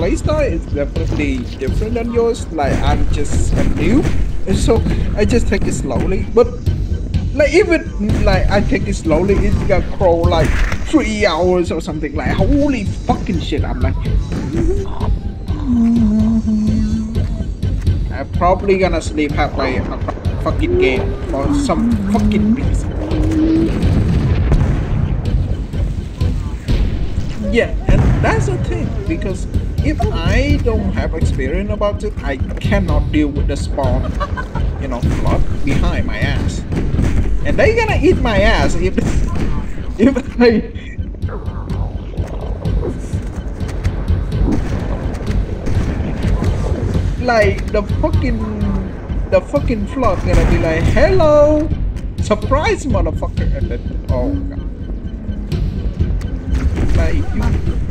playstyle is definitely different than yours. Like I'm just a new, and so I just take it slowly. But like even like I take it slowly, it's gonna crawl like three hours or something. Like holy fucking shit! I'm like, I'm probably gonna sleep halfway a fucking game for some fucking reason. Yeah, and that's the thing because if I don't have experience about it, I cannot deal with the spawn, you know, flood behind my ass, and they gonna eat my ass if if I. Like the fucking the fucking flood gonna be like, hello, surprise motherfucker, and then oh god like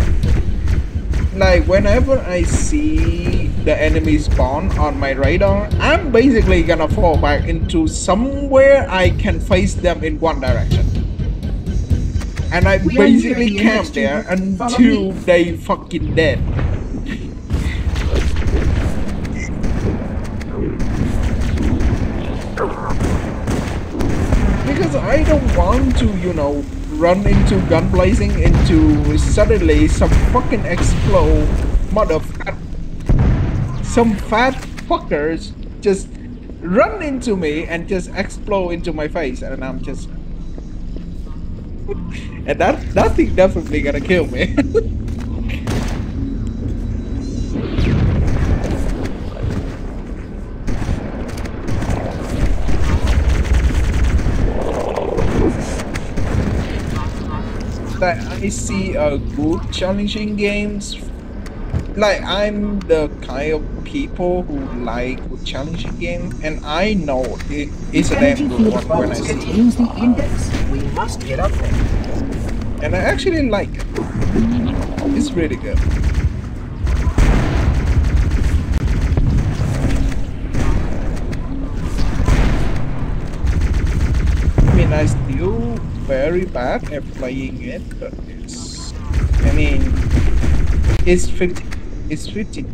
like whenever I see the enemy spawn on my radar, I'm basically gonna fall back into somewhere I can face them in one direction. And I We basically camp there the enemy. Follow until they fucking dead. because I don't want to, you know, run into gun blazing into suddenly some fucking explode motherfucker. some fat fuckers just run into me and just explode into my face and I'm just and that that thing definitely gonna kill me. that I see a good challenging games. Like I'm the kind of people who like good challenging game, and I know it is a damn good one when I see it. the index. We must get up there. and I actually like it. It's really good. I mean, I still very bad at playing it, but it's. I mean, it's fifty. It's fifty.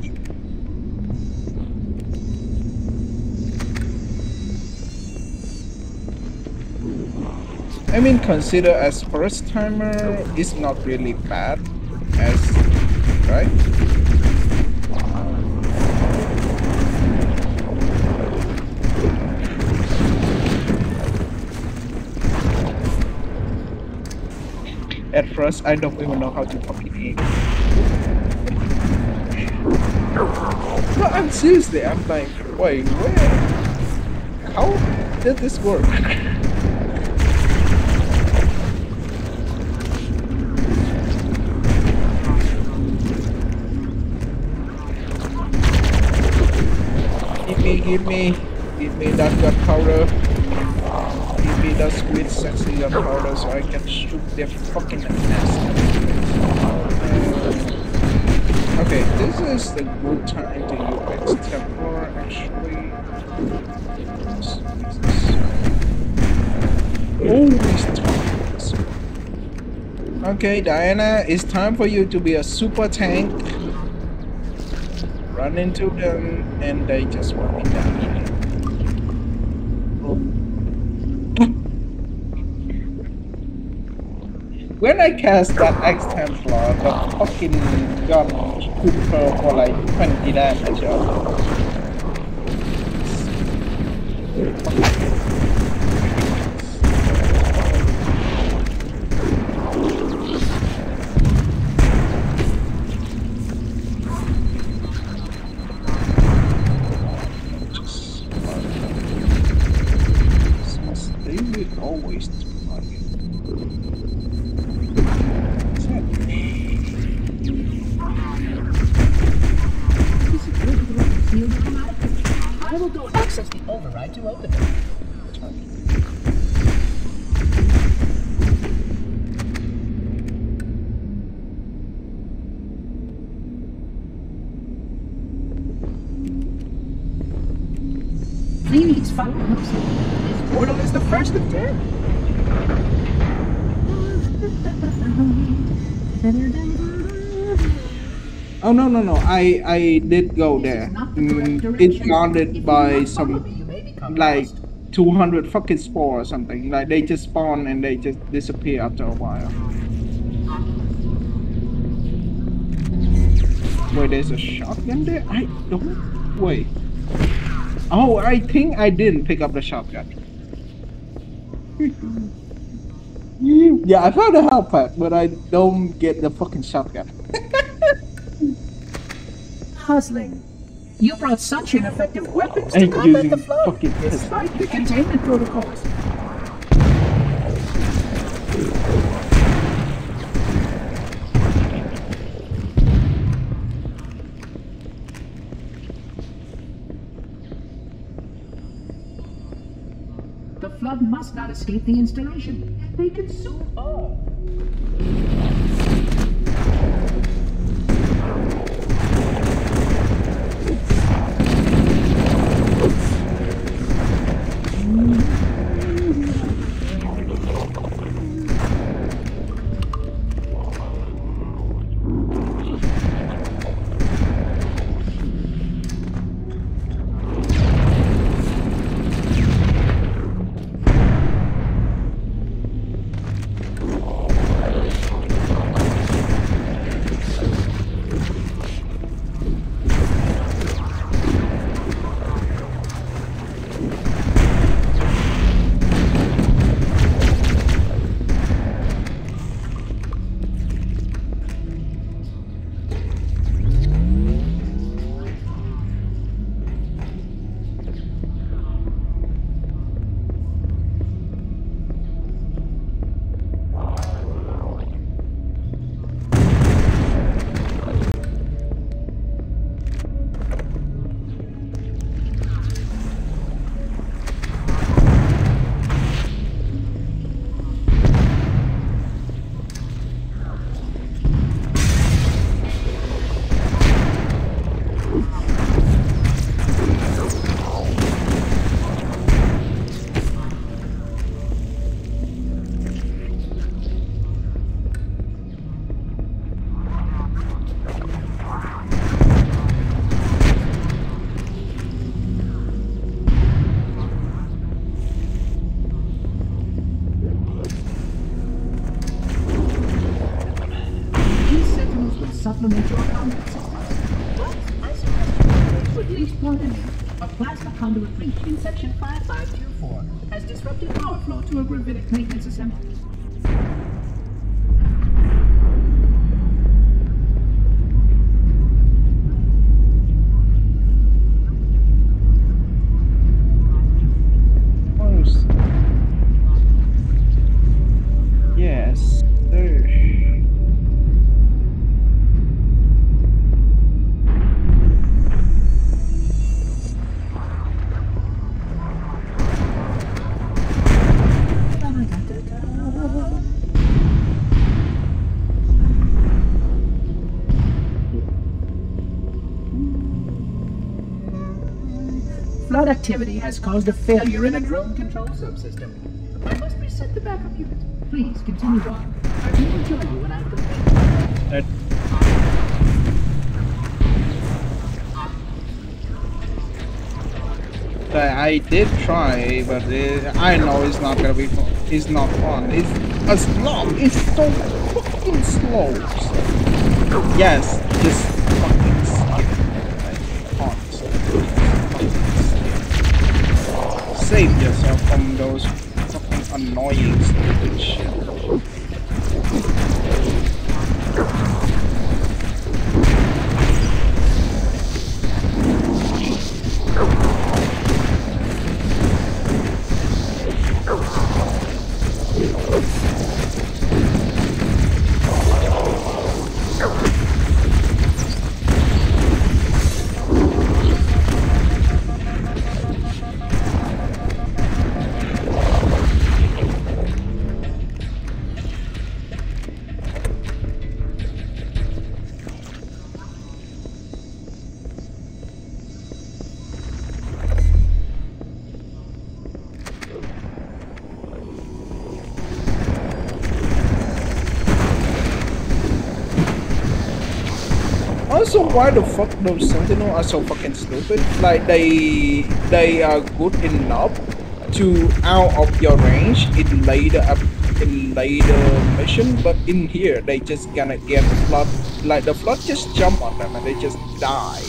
I mean, consider as first timer, it's not really bad as right. I don't even know how to fucking aim. No, I'm seriously, I'm like, wait, where? How did this work? Give me, give me, give me that gunpowder. Me that sweet, sexy gunpowder so I can shoot their fucking ass. Uh, okay, this is the good time to use Templar actually. Always talk. Okay, Diana, it's time for you to be a super tank run into them and they just walk down. When I cast that X Templar, the fucking gun took her for like 20 damage. Please follow. This portal is the first of ten. Oh no no no! I I did go there. Mm, it's guarded by some like 200 fucking spore or something. Like they just spawn and they just disappear after a while. Wait, there's a shotgun there? I don't. Wait. Oh, I think I didn't pick up the shotgun. yeah, I found a health pack, but I don't get the fucking shotgun. Puzzling. You brought such ineffective weapons to combat the flood, fucking despite the containment protocols. Flood must not escape the installation. They consume all. A plasma conduit breach in section 5524 has disrupted power flow to a gravitic maintenance assembly. Activity has caused a failure in drone control subsystem. I must reset the backup unit. Please continue on. I will you when I'm complete. I did try, but it, I know it's not gonna be fun. It's not fun. It's a slow. It's so fucking slow. Yes, just Save yourself from those fucking annoying stupid shit. Also, why the fuck those Sentinel are so fucking stupid? Like they they are good enough to out of your range in later up in later mission, but in here they just gonna get the flood. Like the flood just jump on them and they just die.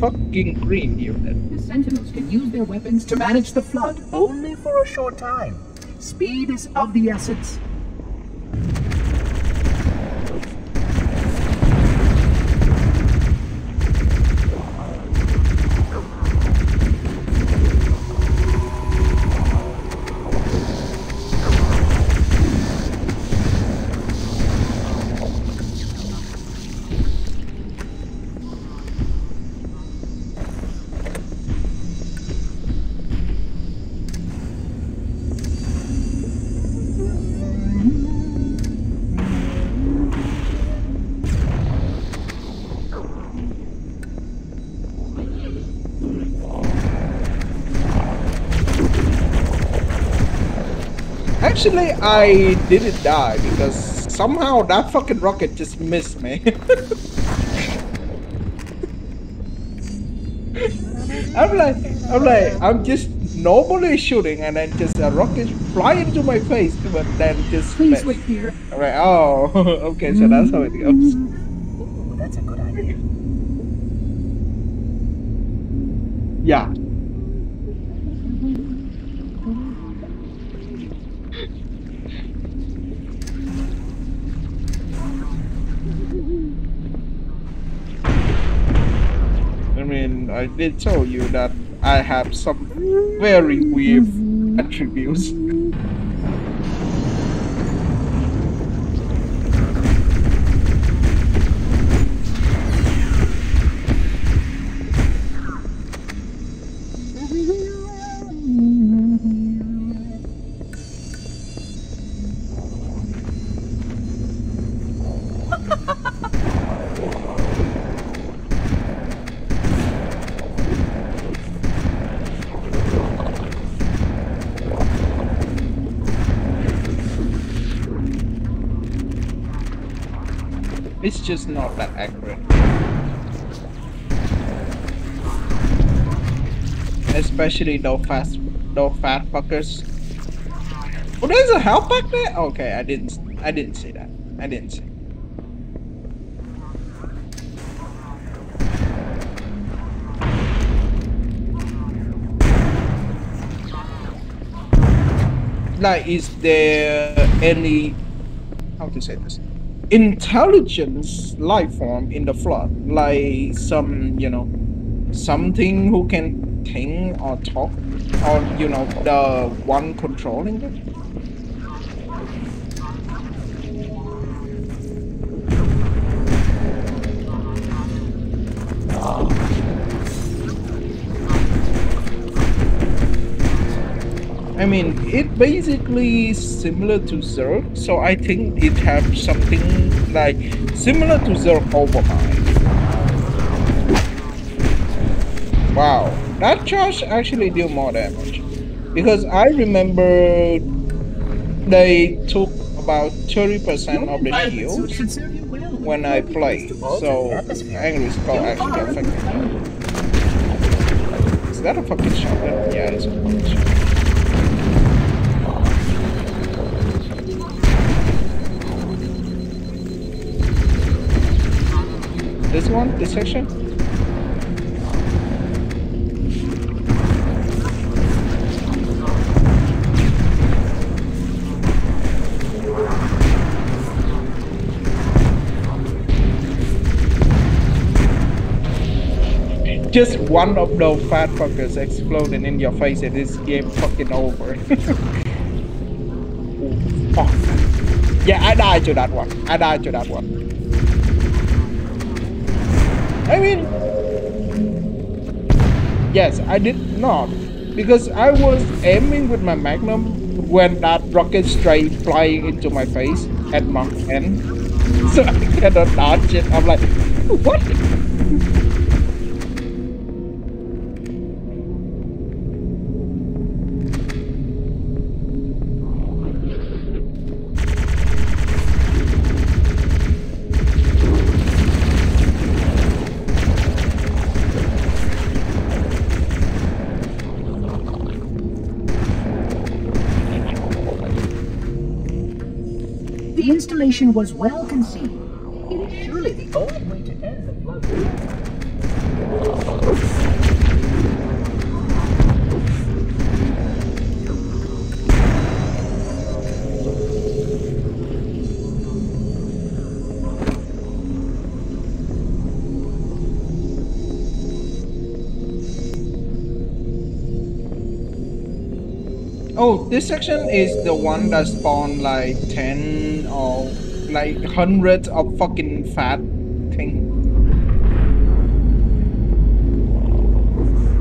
Fucking green unit. The Sentinels can use their weapons to manage the flood only for a short time. Speed is of the essence. Actually, I didn't die because somehow that fucking rocket just missed me. I'm like, I'm like, I'm just normally shooting and then just a rocket fly into my face, but then just Please wait here. Alright, oh, okay, so that's how it goes. Ooh, that's a good idea. Yeah. I mean, I did tell you that I have some very weird attributes. Just not that accurate. Especially those fast, those fat fuckers. Oh, there's a health pack there. Okay, I didn't, I didn't see that. I didn't see. Like, is there any? How to say this? Intelligence life form in the flood like some you know something who can think or talk or you know the one controlling it I mean, it basically similar to Zerg, so I think it have something like similar to Zerg Overmind. Wow, that charge actually deal more damage. Because I remember they took about 30% of the well. when I played, so Angry Skull actually affected. Is that a fucking shotgun? Yeah, it's a fucking shotgun. This one? This section? Just one of those fat fuckers exploding in your face and this game fucking over. oh, fuck. Yeah, I died to that one. I died to that one. I mean, yes, I did not. Because I was aiming with my magnum when that rocket straight flying into my face at Mach 10. So I cannot dodge it. I'm like, what? Installation was well conceived. It is surely the only this section is the one that spawn like 10 or like hundreds of fucking fat thing.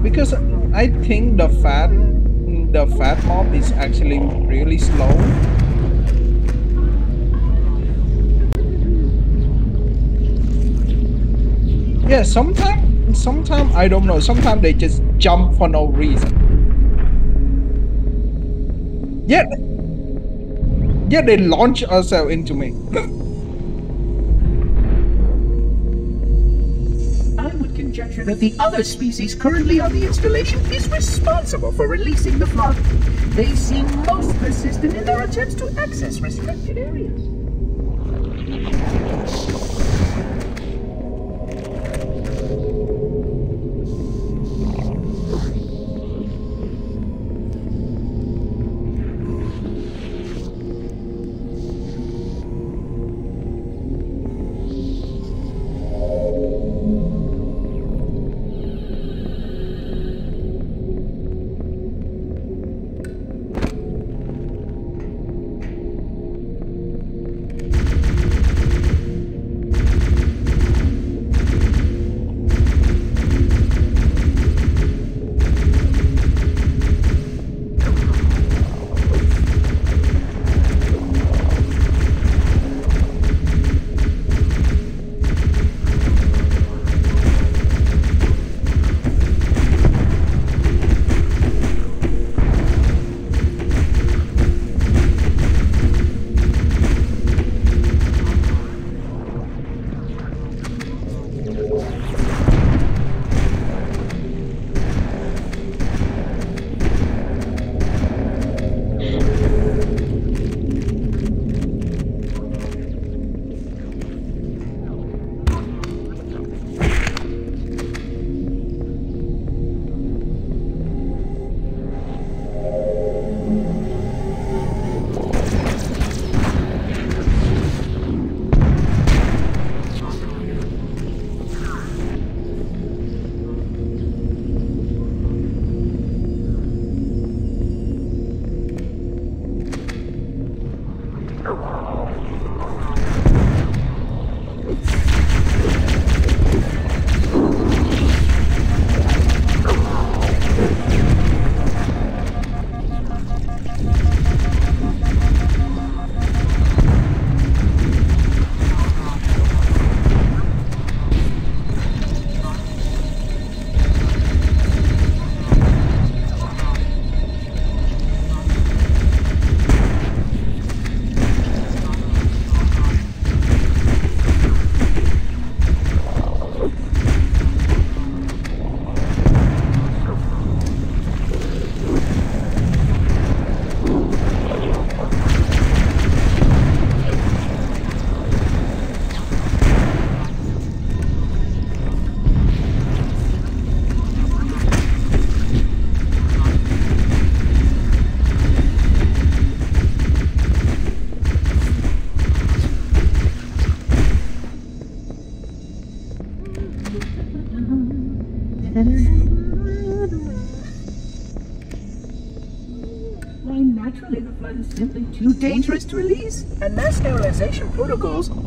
Because I think the fat the fat mob is actually really slow. Yeah, sometimes sometimes I don't know, sometimes they just jump for no reason. Yet, yet they launch ourselves into me. I would conjecture that the other species currently on the installation is responsible for releasing the flood. They seem most persistent in their attempts to access restricted areas.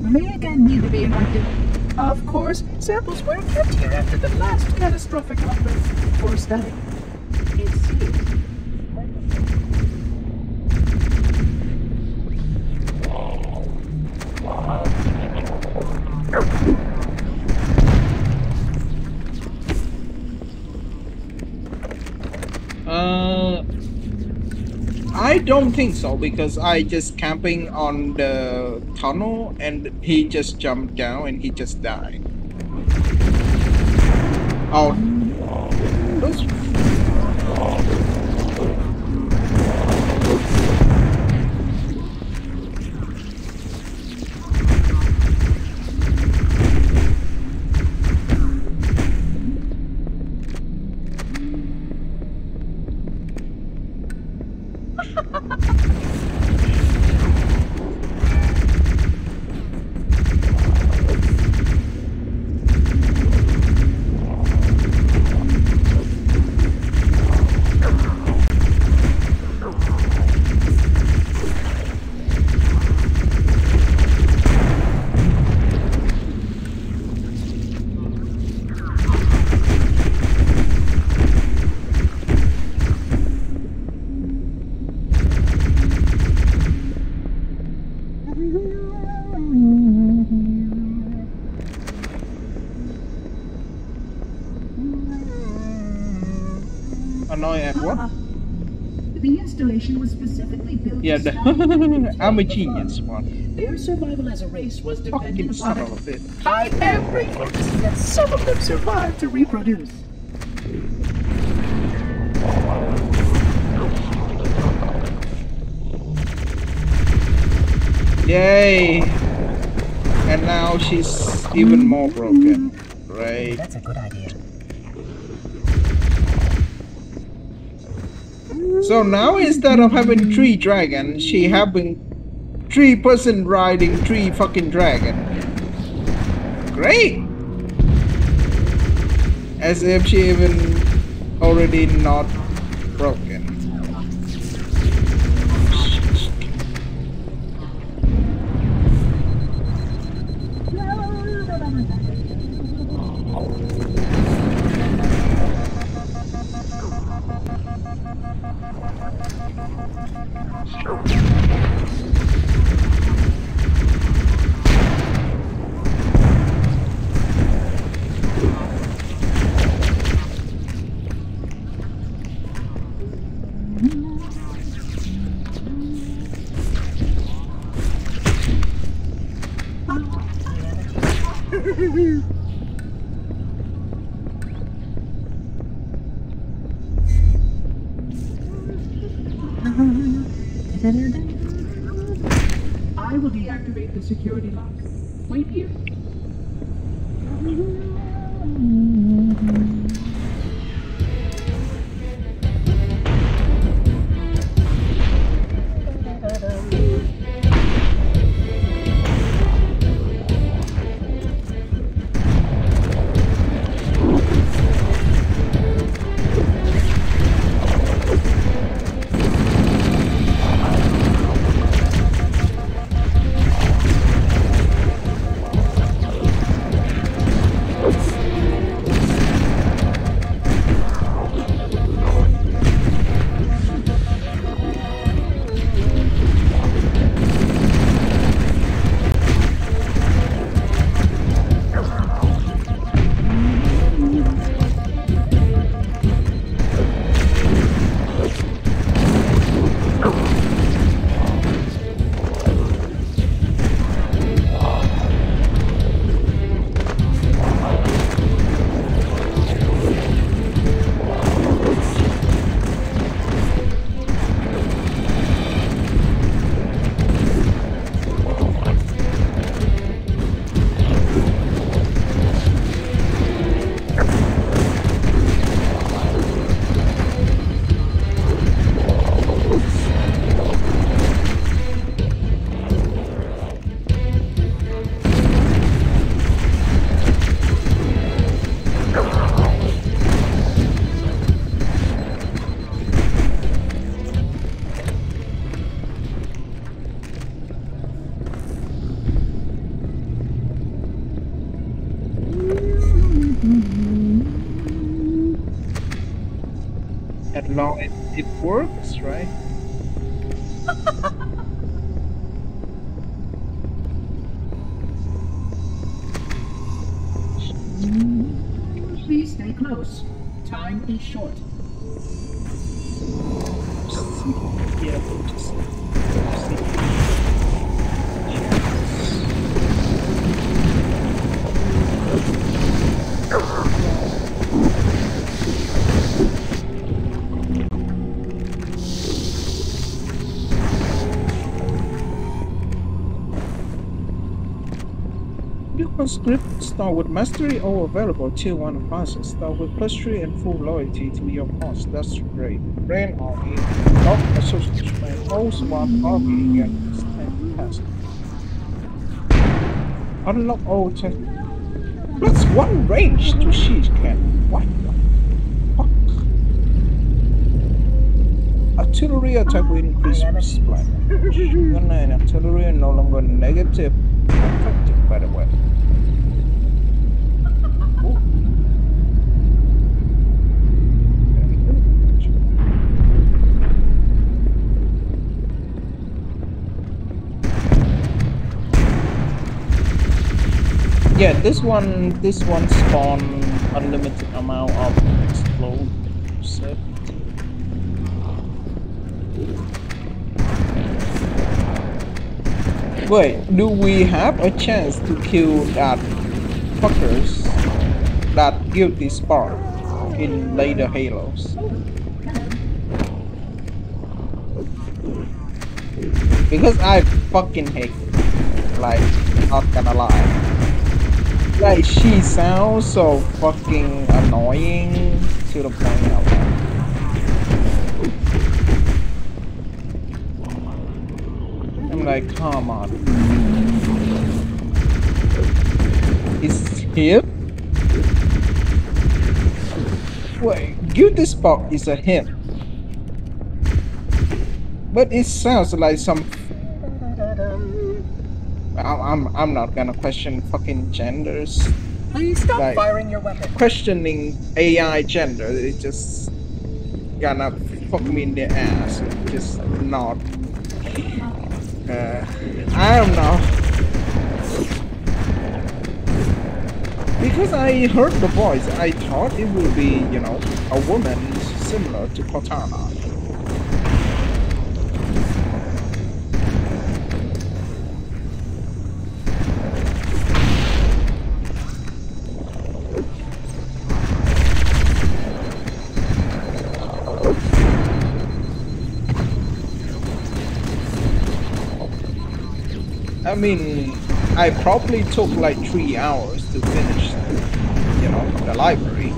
May again need to be enacted. Of course, samples were kept here after the last catastrophic outbreak for study. It seems I don't think so because I just camping on the tunnel and he just jumped down and he just died. Oh, what? Uh, the installation was specifically built Yeah, the, I'm a genius one. Their survival as a race was dependent son on of a bitch. high air yet some of them survived to reproduce. Yay! And now she's even more broken. Right. That's a good idea. So now instead of having three dragons, she having three person riding three fucking dragon. Great! As if she even already not broken. As script start with mastery or available tier 1 classes. Start with plus 3 and full loyalty to your boss. That's great. Brain army, not association, host one army against 10 tasks. Unlock all 10. Plus 1 range to siege cannon. What? Artillery attack will increase supply. Gun and artillery are no longer negative. By the way. Yeah, this one, this one spawn unlimited amount of explode. Wait, do we have a chance to kill that fuckers that guilty spark in later Halos? Because I fucking hate like not gonna lie. Like she sounds so fucking annoying to the point of like I'm like, come on. Is him? Wait, guilty spark is a him. But it sounds like some I'm I'm not gonna question fucking genders. Please stop Like- firing your weapon. Questioning AI gender is just gonna fuck me in the ass. Just not. Uh, I don't know. Because I heard the voice, I thought it would be, you know, a woman similar to Cortana. Mean, I probably took like three hours to finish, you know, the library.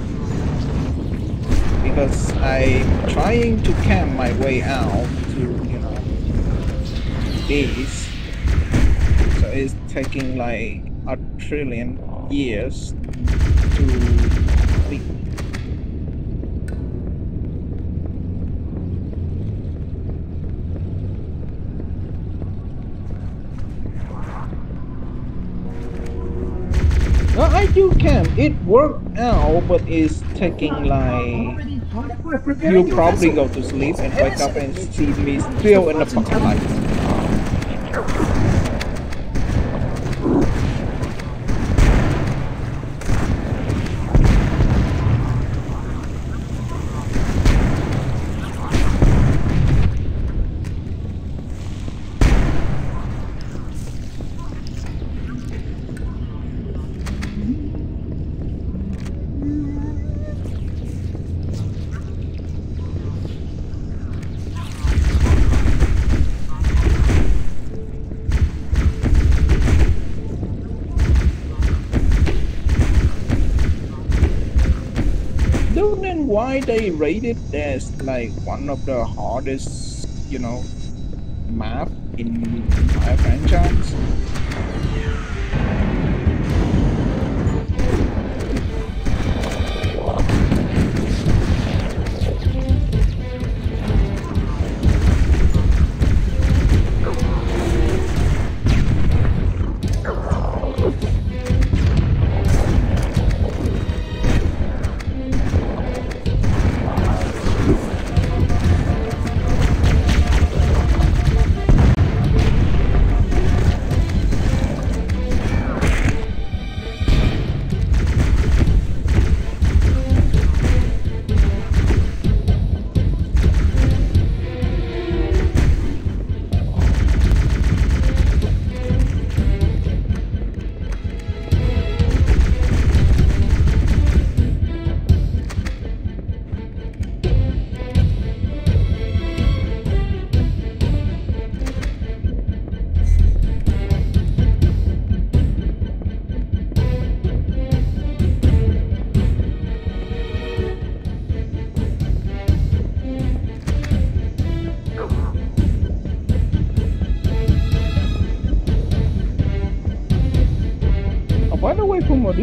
Because I'm trying to camp my way out to, you know, this. So it's taking like a trillion years to complete. I do. It worked out, but it's taking like You'll probably go to sleep and wake up and see me still in the fucking light. Why they rate it as like one of the hardest, you know, map in my franchise.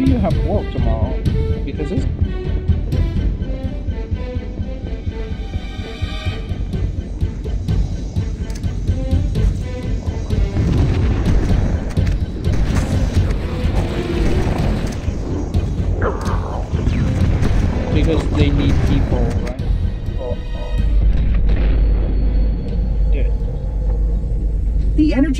Do you have work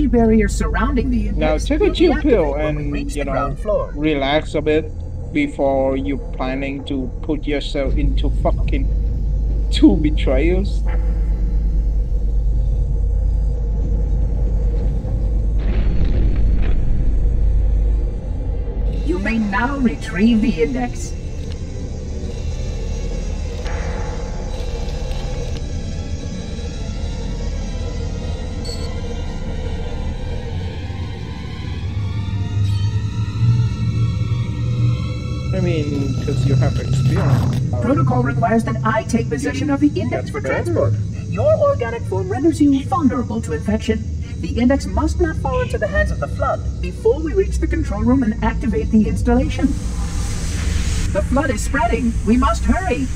barrier surrounding the Now take a chill pill and, you know, relax a bit before you planning to put yourself into fucking two betrayals. You may now retrieve the index. Mean, because you have experience. Protocol requires that I take possession of the index for transport. Your organic form renders you vulnerable to infection. The index must not fall into the hands of the Flood before we reach the control room and activate the installation. The Flood is spreading. We must hurry.